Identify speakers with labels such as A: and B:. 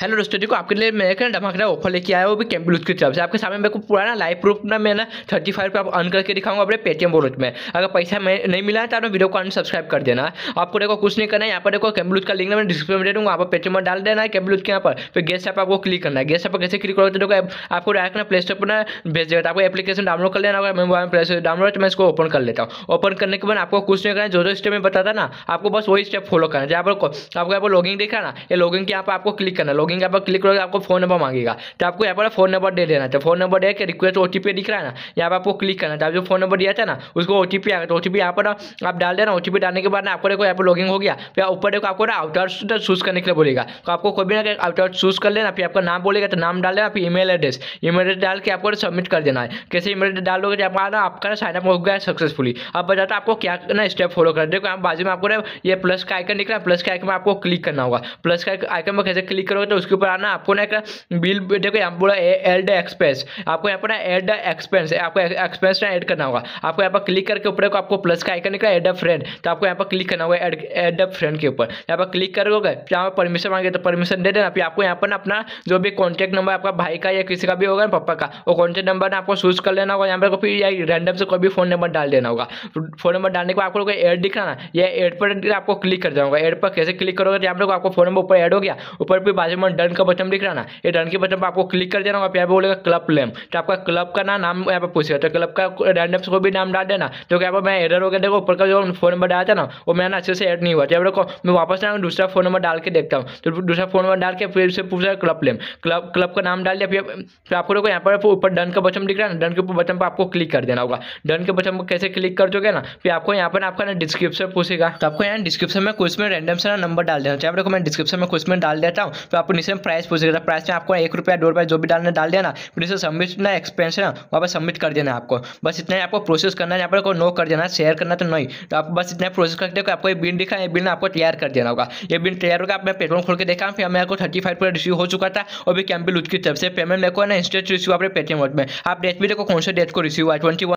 A: Hello दोस्तों, देखो आपके लिए मैं एक धमाकेदार ऑफ़र लेके आया वो भी कैम्पलूज की तरफ़ से। आपके सामने मेरे को पुराना लाइव प्रूफ ना मैं ना थर्टी फाइव पर अर्न करके दिखाऊँगा अपने पेटीएम वॉलेट में। अगर पैसा मैं नहीं मिला है तो आपने वीडियो को अनसब्सक्राइब कर देना। आपको देखो कुछ नहीं करना है, यहाँ पर देखो कैम्पलूज का लिंक मैं डिस्क्रिप्शन में दे दूँगा आप पेटीएम में डाल देना है कैम्पलूज के यहाँ पर। फिर गेस्ट ऐप आपको क्लिक करना है। गेस्ट ऐप पर कैसे क्लिक करोगे तो देखो आपको डायरेक्ट ना प्ले स्टोर पर ना भेज देगा। आपको एप्लीकेशन डाउनलोड कर लेना होगा, मैं मोबाइल प्ले स्टोर डाउनलोड मैं इसको ओपन कर लेता हूँ। ओपन करने के बाद आपको कुछ नहीं करना है, जो जो स्टेप में बताता ना, आपको बस वही स्टेप फॉलो करना है। जहाँ पर आपको यहाँ पर लॉगिंग देखा ना, ये लॉगिंग के यहाँ पर आपको क्लिक करना लॉगिंग यहाँ पर क्लिक करोगे, आपको फ़ोन नंबर मांगेगा। तो आपको यहाँ पर फ़ोन नंबर दे देना तो फ़ोन नंबर दे के रिक्वेस्ट ओटीपी दिख रहा है ना, यहाँ पर आपको क्लिक करना था जो फ़ोन नंबर दिया था ना, उसको ओ टी आएगा तो ओ टी यहाँ पर आप डाल देना। ओ टी डालने के बाद ना, आपको देखो यहाँ पर लॉगिंग हो गया। फिर ऊपर देखो आपको ना आउटर चूज़ करने के लिए बोलेगा। तो आपको कोई भी ना आउटर चूज़ कर लेना, फिर आपका नाम बोलेगा तो नाम डाल देना, फिर ईमेल एड्रेस ईमेल एड्रेस डाल के आपको सबमिट कर देना है। कैसे ईमेल एड्रेस डाल दोगे जब ना, आपका साइनअप हो गया सक्सेसफुली अब बताता आपको क्या ना स्टेप फॉलो कर देखो आप बाजू में आपको ना ये प्लस का आइकन दिख रहा है। प्लस के आइकन में आपको क्लिक करना होगा। प्लस का आइकन में कैसे क्लिक करोगे तो उसके ऊपर आना, आपको ना एक बिल, देखो यहाँ बोला एड एक्सपेंस आपको यहाँ पर ना एड एक्सपेंस आपको एक्सपेंस ना ऐड करना होगा। आपको यहाँ पर क्लिक करके ऊपर को आपको प्लस का आइकन निकला एड अ फ्रेंड तो आपको यहाँ पर क्लिक करना होगा एड एड अ फ्रेंड के ऊपर। यहाँ पर क्लिक करोगे यहाँ पर परमिशन मांगे तो परमिशन दे देना। फिर आपको यहाँ पर ना अपना जो भी कॉन्टैक्ट नंबर आपका भाई का या किसी का भी होगा ना, पापा का, वो कॉन्टैक्ट नंबर ना आपको चूज़ कर लेना होगा। यहाँ पर फिर या रैंडम से कोई भी फ़ोन नंबर डाल देना होगा। फ़ोन नंबर डालने के बाद आपको एड दिखा ना ये एड पर आपको क्लिक कर होगा। एड पर कैसे क्लिक करोगे? यहाँ पर आपको फ़ोन नंबर ऊपर एड हो गया। ऊपर फिर बाजू में डन का बटन दिख रहा ना? ये डन के बटन पर आपको क्लिक कर देना होगा यहाँ पे बोलेगा क्लब लेम तो आपका क्लब का ना नाम यहाँ पे पूछेगा तो क्लब का रैंडम कोई भी नाम डाल देना। तो यहाँ पर मैं एडर हो गया, देखो ऊपर का जो फ़ोन नंबर डाला था ना, वो मैंने अच्छे से ऐड नहीं हुआ। तो देखो, मैं वापस ना दूसरा फ़ोन नंबर डाल के देखता हूँ। तो दूसरा फ़ोन नंबर डाल के फिर से पूछा क्लब लेम क्लब क्लब का नाम डाल दिया, फिर आपको देखो यहाँ पर ऊपर डन का बटन दिख रहा है ना डन के ऊपर बटन पर आपको क्लिक कर देना होगा। डन के बटन पर कैसे क्लिक कर दोगे ना, फिर आपको यहाँ पर आपका ना डिस्क्रिप्शन पूछेगा। तो आपको यहाँ डिस्क्रिप्शन में कुछ में रैंडम से ना नंबर डाल देना। चाहे देखो मैं डिस्क्रिप्शन में कुछ में डाल देता हूँ तो आपको नीचे में प्राइस पूछेगा प्राइस में आपको एक रुपया, दो रुपया जो भी डालना, डाल देना फिर इसे सबमिट ना एक्सपेंस है ना, वहाँ पर सबमिट कर देना आपको। बस इतना ही आपको प्रोसेस करना है, यहाँ पर नो कर देना शेयर करना तो नहीं। तो आप बस इतना प्रोसेस करके देखो, आपको ये बिल दिखा, ये बिल आपको तैयार कर देना होगा। ये बिल तैयार होगा मैं पेट्रोल खोल के देखा, फिर मेरे को थर्टी फाइव पर रिसीव हो चुका था, और भी कैंपिल उसकी तरफ़ से पेमेंट मेरे को ना इंस्टेंट रिसीव अपने पेटीएम में। आप डेट भी देखो कौन से डेट को रिसीव हुआ ट्वेंटी